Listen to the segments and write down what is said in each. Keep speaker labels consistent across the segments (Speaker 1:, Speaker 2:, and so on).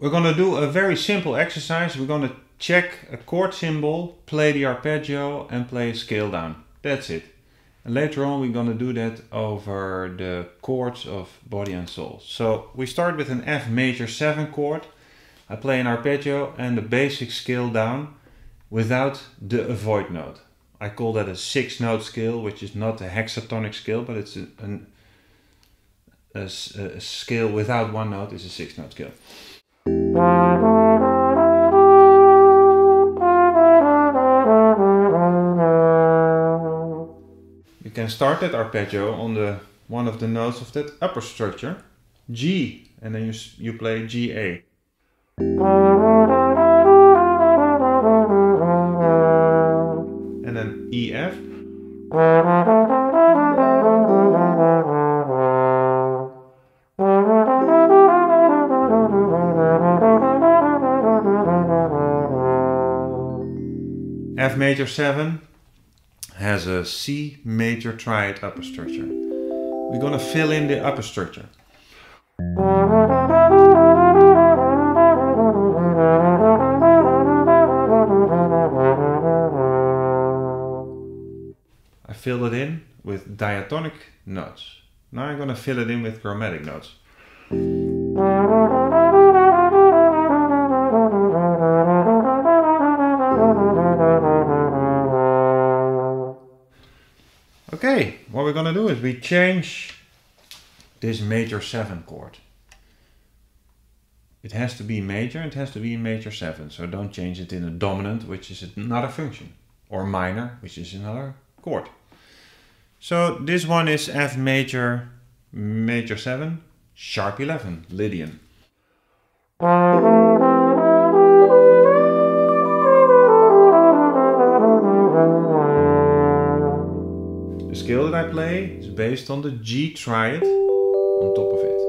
Speaker 1: We're going to do a very simple exercise. We're going to check a chord symbol, play the arpeggio and play a scale down. That's it. And later on we're going to do that over the chords of body and soul. So we start with an F major 7 chord. I play an arpeggio and the basic scale down without the avoid note. I call that a six note scale, which is not a hexatonic scale, but it's a, a, a, scale without one note is a six note scale. You can start that arpeggio on the one of the notes of that upper structure, G, and then you, you play G A. major 7 has a C major triad upper structure. We're gonna fill in the upper structure. I fill it in with diatonic notes. Now I'm gonna fill it in with chromatic notes. Okay, what we're gonna do is we change this major 7 chord. It has to be major, it has to be major 7, so don't change it in a dominant, which is another function, or minor, which is another chord. So this one is F major, major 7, sharp 11, Lydian. Scale that I play is based on the G triad on top of it.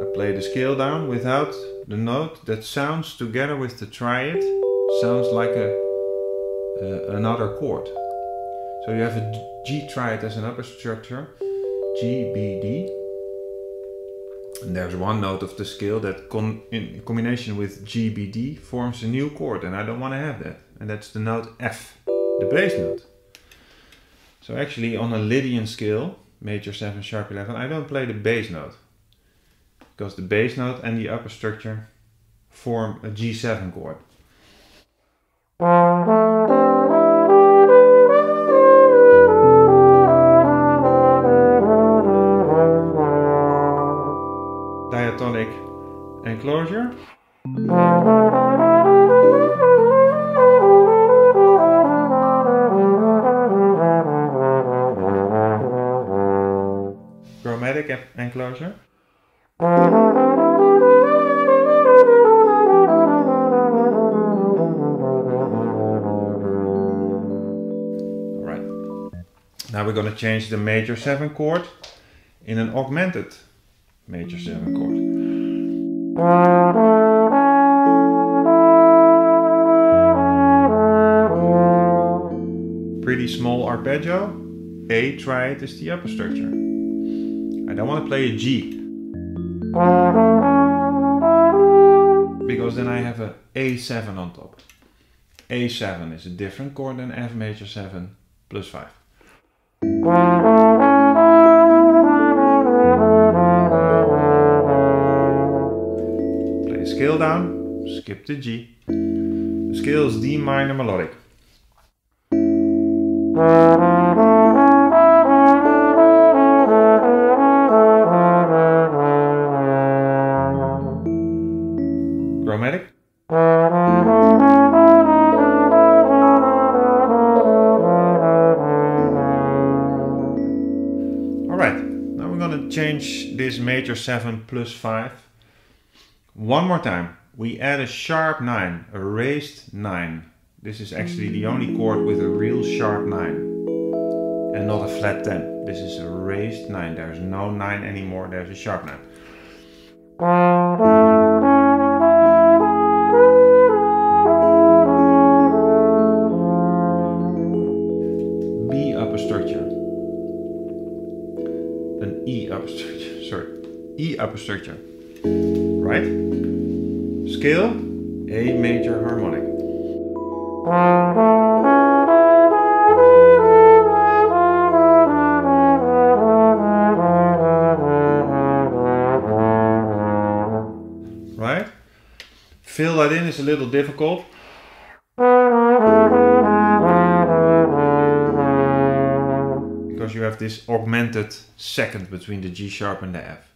Speaker 1: I play the scale down without the note that sounds together with the triad sounds like a uh, another chord. So you have a G triad as an upper structure, G, B, D. And there's one note of the scale that con in combination with G, B, D forms a new chord and I don't want to have that. And that's the note F, the bass note. So actually on a Lydian scale, major 7, sharp 11, I don't play the bass note. Because the bass note and the upper structure form a G7 chord. Diatonic enclosure. Chromatic enclosure. Alright. Now we're going to change the major 7 chord in an augmented major 7 chord. Pretty small arpeggio. A triad is the upper structure. I don't want to play a G. Because then I have a A7 on top. A7 is a different chord than F major 7 plus 5. Play a scale down, skip the G. The scale is D minor melodic. Change this major 7 plus 5. One more time. We add a sharp 9, a raised 9. This is actually the only chord with a real sharp 9 and not a flat 10. This is a raised 9. There's no 9 anymore, there's a sharp 9. Fill that in is a little difficult. Because you have this augmented second between the G sharp and the F.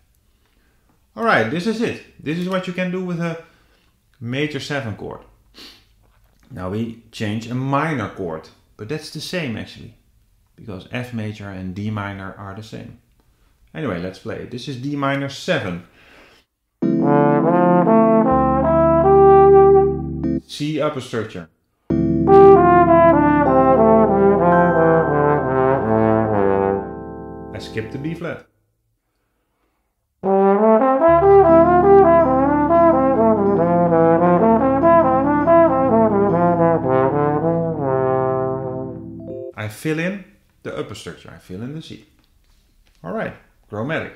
Speaker 1: Alright, this is it. This is what you can do with a major 7 chord. Now we change a minor chord, but that's the same actually, because F major and D minor are the same. Anyway, let's play it. This is D minor 7. C upper structure. I skip the B flat. I fill in the upper structure, I fill in the C. Alright, chromatic.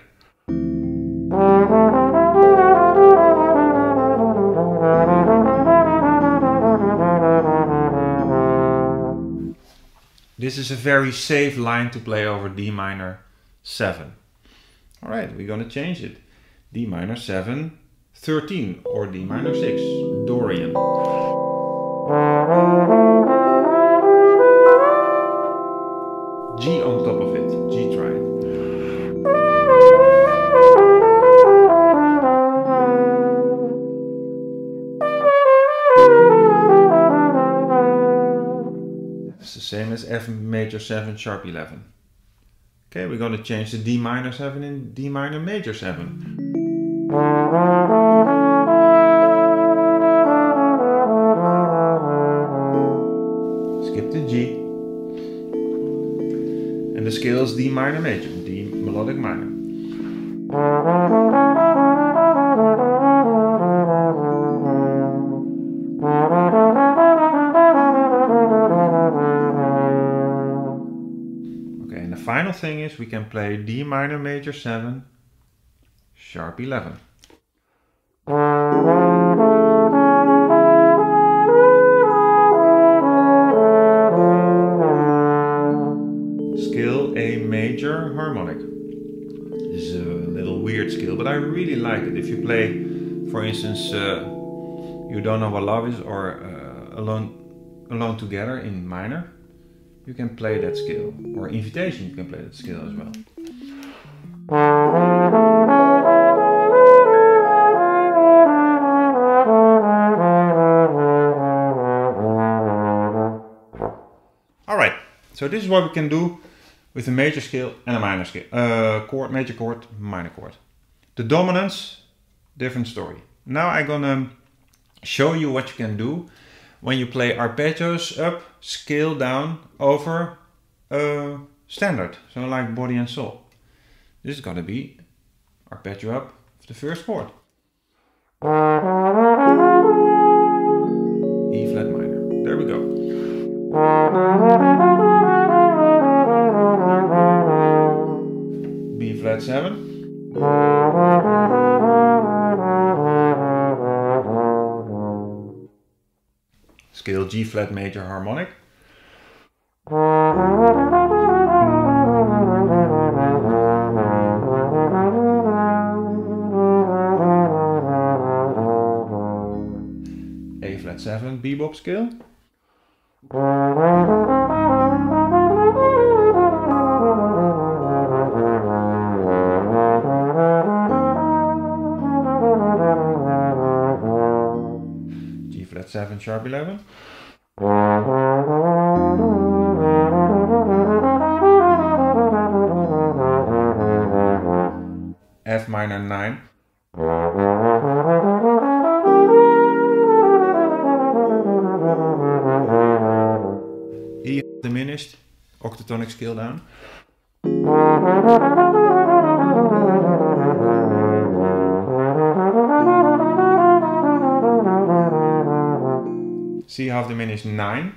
Speaker 1: This is a very safe line to play over D minor 7. Alright, we're gonna change it. D minor 7, 13 or D minor 6, Dorian. G on same as F major 7 sharp 11. Okay, we're going to change the D minor 7 in D minor major 7. Skip the G. And the scale is D minor major, D melodic minor. Final thing is we can play D minor major 7, sharp 11. Scale A major harmonic. This is a little weird scale, but I really like it. If you play, for instance, uh, You Don't Know What Love Is or uh, Alone, Alone Together in minor, you can play that scale. Or Invitation, you can play that scale as well. Alright, so this is what we can do with a major scale and a minor scale. Uh, chord, major chord, minor chord. The dominance, different story. Now I'm gonna show you what you can do when you play arpeggios up, scale down over a standard. So like body and soul. This is gonna be arpeggio up of the first chord. E flat minor. There we go. B flat 7. Scale G flat major harmonic. A flat 7 bebop scale. Sharp 11. F minor 9. E diminished, octatonic scale down. C half diminished 9.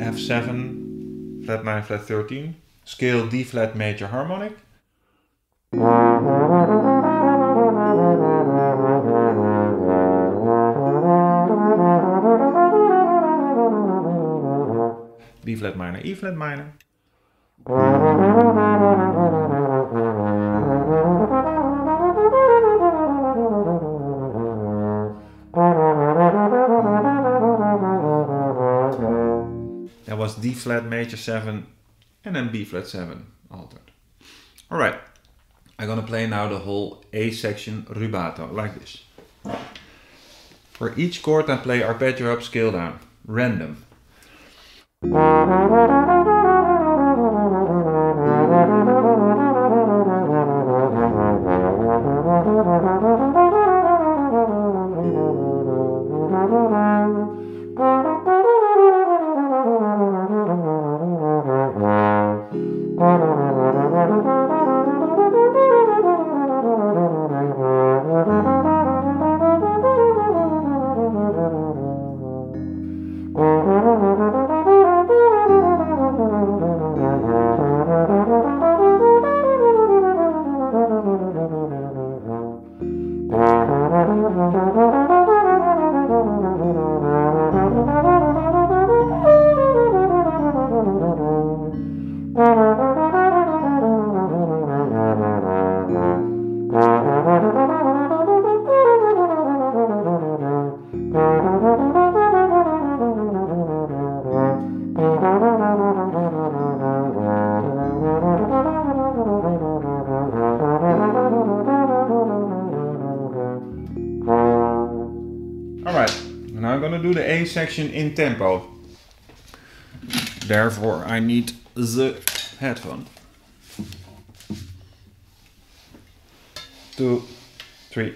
Speaker 1: F7, flat 9, flat 13. scale D flat major harmonic. B flat minor, E flat minor. Flat major 7 and then B flat 7 altered. Alright, I'm gonna play now the whole A section rubato like this. For each chord I play arpeggio up, scale down, random. Gonna do the A section in tempo. Therefore I need the headphone. Two, three.